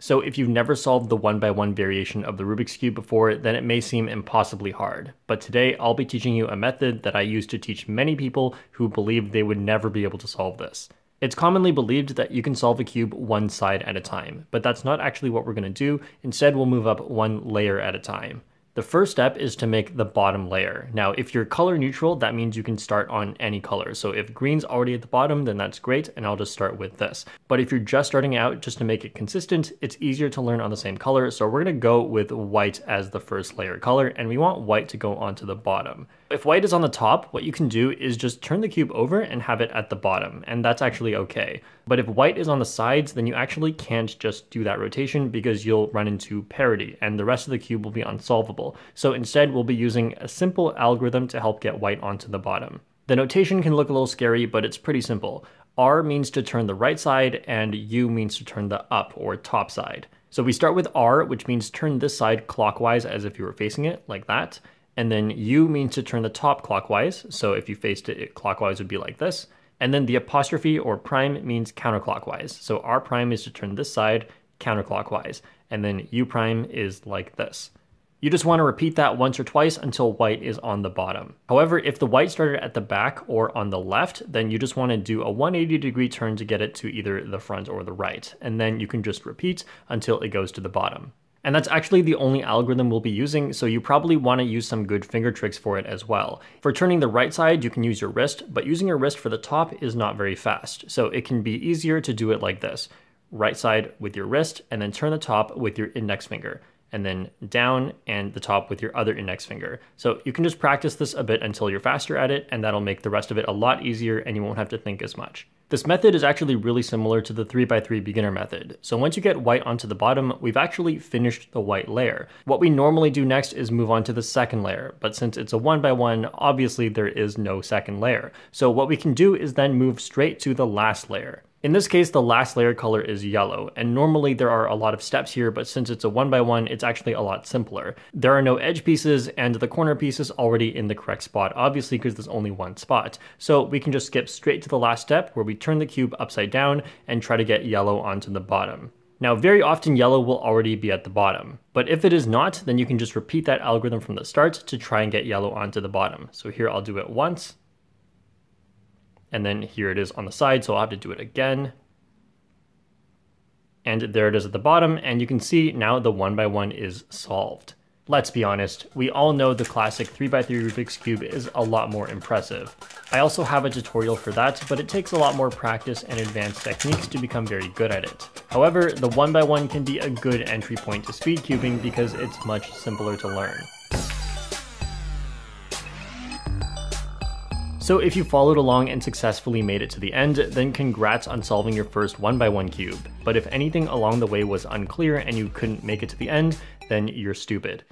So if you've never solved the one by one variation of the Rubik's Cube before, then it may seem impossibly hard. But today I'll be teaching you a method that I use to teach many people who believed they would never be able to solve this. It's commonly believed that you can solve a cube one side at a time, but that's not actually what we're going to do. Instead, we'll move up one layer at a time. The first step is to make the bottom layer. Now, if you're color neutral, that means you can start on any color. So if green's already at the bottom, then that's great, and I'll just start with this. But if you're just starting out, just to make it consistent, it's easier to learn on the same color. So we're gonna go with white as the first layer color, and we want white to go onto the bottom. If white is on the top, what you can do is just turn the cube over and have it at the bottom, and that's actually okay. But if white is on the sides, then you actually can't just do that rotation because you'll run into parity, and the rest of the cube will be unsolvable. So instead, we'll be using a simple algorithm to help get white onto the bottom. The notation can look a little scary, but it's pretty simple. R means to turn the right side, and U means to turn the up or top side. So we start with R, which means turn this side clockwise as if you were facing it, like that. And then U means to turn the top clockwise. So if you faced it, it clockwise would be like this. And then the apostrophe or prime means counterclockwise. So R prime is to turn this side counterclockwise. And then U prime is like this. You just want to repeat that once or twice until white is on the bottom. However, if the white started at the back or on the left, then you just want to do a 180 degree turn to get it to either the front or the right. And then you can just repeat until it goes to the bottom. And that's actually the only algorithm we'll be using, so you probably want to use some good finger tricks for it as well. For turning the right side, you can use your wrist, but using your wrist for the top is not very fast, so it can be easier to do it like this. Right side with your wrist, and then turn the top with your index finger and then down and the top with your other index finger. So you can just practice this a bit until you're faster at it and that'll make the rest of it a lot easier and you won't have to think as much. This method is actually really similar to the 3x3 beginner method. So once you get white onto the bottom, we've actually finished the white layer. What we normally do next is move on to the second layer, but since it's a one by one, obviously there is no second layer. So what we can do is then move straight to the last layer. In this case, the last layer color is yellow, and normally there are a lot of steps here, but since it's a one by one, it's actually a lot simpler. There are no edge pieces, and the corner piece is already in the correct spot, obviously because there's only one spot. So we can just skip straight to the last step where we turn the cube upside down and try to get yellow onto the bottom. Now, very often yellow will already be at the bottom, but if it is not, then you can just repeat that algorithm from the start to try and get yellow onto the bottom. So here I'll do it once, and then here it is on the side, so I'll have to do it again. And there it is at the bottom, and you can see now the one by one is solved. Let's be honest, we all know the classic 3x3 Rubik's Cube is a lot more impressive. I also have a tutorial for that, but it takes a lot more practice and advanced techniques to become very good at it. However, the 1x1 can be a good entry point to speed cubing because it's much simpler to learn. So if you followed along and successfully made it to the end, then congrats on solving your first 1x1 cube. But if anything along the way was unclear and you couldn't make it to the end, then you're stupid.